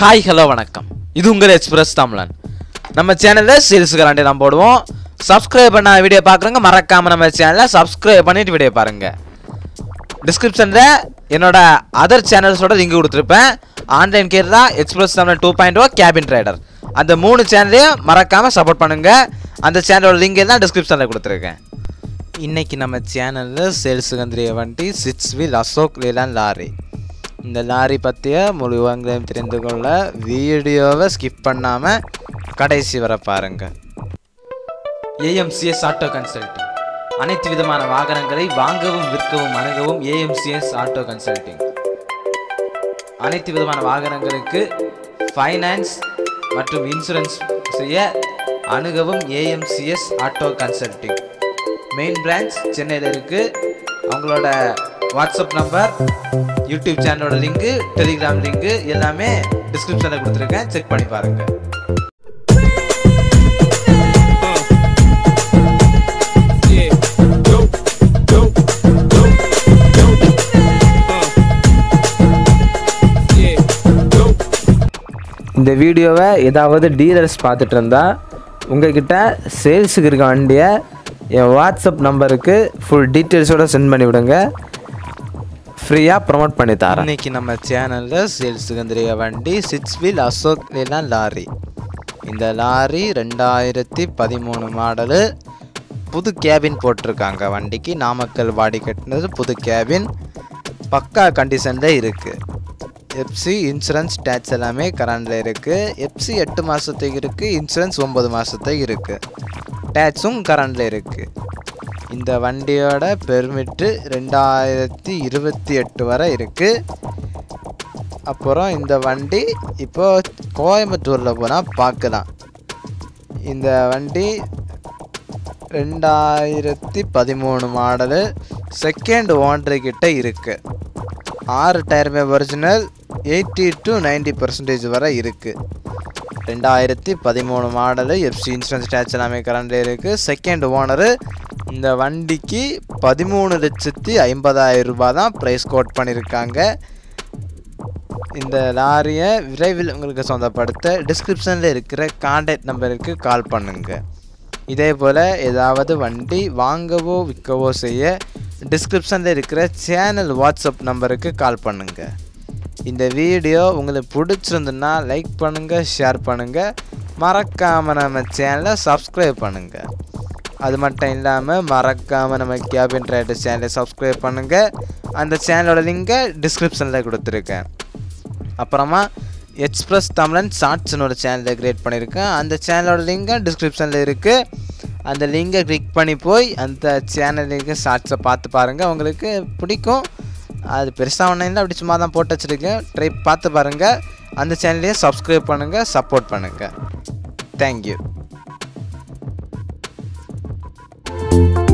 Hi hello வணக்கம். இது உங்கள் எக்ஸ்பிரஸ் தமிழன். நம்ம சேனலில் சேல்ஸ் நம்ம போடுவோம். சப்ஸ்கிரைப் பண்ண வீடியோ பார்க்குறவங்க மறக்காமல் நம்ம சேனலை சப்ஸ்கிரைப் பண்ணிட்டு வீடியோ பாருங்கள் டிஸ்கிரிப்ஷனில் என்னோட அதர் சேனல்ஸோட லிங்க் கொடுத்துருப்பேன். ஆன்லைன் கேர் தான் express Tamil two point O cabin rider அந்த மூணு சேனலையும் மறக்காமல் சப்போர்ட் பண்ணுங்கள் அந்த சேனலோட லிங்க் தான் டிஸ்கிரிப்ஷனில் கொடுத்துருக்கேன். இன்னைக்கு நம்ம சேனலில் சேல்ஸுக்கு கந்திரிய வண்டி six wheel Ashok Leyland lorry இந்த லாரி பற்றிய முழுவங்களையும் தெரிந்து கொள்ள வீடியோவை ஸ்கிப் பண்ணாமல் கடைசி வர பாருங்க. ஏஎம்சிஎஸ் ஆட்டோ கன்சல்டிங் அனைத்து விதமான வாகனங்களை வாங்கவும் விற்கவும் அணுகவும் ஏஎம்சிஎஸ் ஆட்டோ கன்சல்டிங் அனைத்து விதமான வாகனங்களுக்கு ஃபைனான்ஸ் மற்றும் இன்சூரன்ஸ் செய்ய அணுகவும் AMCS auto consulting main branch சென்னையில் இருக்குது அவங்களோட வாட்ஸ்அப் நம்பர் யூடியூப் சேனலோட லிங்க்கு டெலிகிராம் லிங்க்கு எல்லாமே டிஸ்கிரிப்ஷனில் கொடுத்துருக்கேன். செக் பண்ணி பாருங்கள் இந்த வீடியோவை ஏதாவது டீலர்ஸ் பார்த்துட்டு இருந்தா உங்ககிட்ட சேல்ஸுக்கு இருக்க வண்டியை என் வாட்ஸ்அப் நம்பருக்கு ஃபுல் டீட்டெயில்ஸோடு சென்ட் பண்ணி விடுங்க ஃப்ரீயாக ப்ரொமோட் பண்ணி தரேன். இன்றைக்கி நம்ம சேனலில் சேல்ஸுக்கு வந்துருக்க வண்டி six wheel Ashok Leyland lorry. இந்த லாரி ரெண்டாயிரத்தி பதிமூணு மாடலு புது கேபின் போட்டிருக்காங்க. வண்டிக்கு நாமக்கல் வாடி கட்டினது புது கேபின் பக்கா கண்டிஷனில் இருக்குது எஃப்சி இன்சூரன்ஸ் டேக்ஸ் எல்லாமே கரண்டில் இருக்குது எஃப்சி எட்டு மாதத்துக்கு இருக்குது இன்சூரன்ஸ் ஒம்பது மாதத்துக்கு இருக்குது டேக்ஸும் கரண்டில் இருக்குது இந்த வண்டியோட பெர்மிட்டு ரெண்டாயிரத்தி இருபத்தி எட்டு வரை இருக்குது அப்புறம் இந்த வண்டி இப்போ கோயம்புத்தூரில் போனால் பார்க்கலாம். இந்த வண்டி ரெண்டாயிரத்தி பதிமூணு மாடலு செகண்ட் ஓனரு இருக்குது ஆறு டயருமே ஒரிஜினல் எயிட்டி டு 90% பர்சன்டேஜ் வரை இருக்குது ரெண்டாயிரத்தி பதிமூணு மாடலு எஃப்சி இன்சூரன்ஸ் டேக்ஸ் எல்லாமே கரண்டில் இருக்குது செகண்ட் ஓனரு இந்த வண்டிக்கு பதிமூணு லட்சத்தி ஐம்பதாயிரம் ரூபாய் தான் ப்ரைஸ் கோட் பண்ணியிருக்காங்க. இந்த லாரியை விரைவில் உங்களுக்கு சொந்தப்படுத்த டிஸ்கிரிப்ஷனில் இருக்கிற கான்டாக்ட் நம்பருக்கு கால் பண்ணுங்கள் இதே போல் ஏதாவது வண்டி வாங்கவோ விற்கவோ செய்ய டிஸ்கிரிப்ஷனில் இருக்கிற சேனல் வாட்ஸ்அப் நம்பருக்கு கால் பண்ணுங்கள் இந்த வீடியோ உங்களுக்கு பிடிச்சிருந்துன்னா லைக் பண்ணுங்கள் ஷேர் பண்ணுங்கள் மறக்காமல் நம்ம சேனலை சப்ஸ்கிரைப் பண்ணுங்கள் அது மட்டும் இல்லாமல் மறக்காமல் நம்ம கேபின் ரைட்டர் சேனலை சப்ஸ்கிரைப் பண்ணுங்கள் அந்த சேனலோட லிங்கை டிஸ்கிரிப்ஷனில் கொடுத்துருக்கேன். அப்புறமா எக்ஸ்பிரஸ் தமிழன் ஷார்ட்ஸ்னு ஒரு சேனலை க்ரியேட் பண்ணியிருக்கேன் அந்த சேனலோட லிங்கை டிஸ்கிரிப்ஷனில் இருக்குது அந்த லிங்கை கிளிக் பண்ணி போய் அந்த சேனலுக்கு ஷார்ட்ஸை பார்த்து பாருங்கள் உங்களுக்கு பிடிக்கும். அது பெருசாக ஒன்றும் இல்லை. அப்படி சும்மா தான் போட்டு வச்சுருக்கேன். ட்ரை பார்த்து பாருங்கள் அந்த சேனலையே சப்ஸ்கிரைப் பண்ணுங்கள் சப்போர்ட் பண்ணுங்கள் தேங்க்யூ Thank you.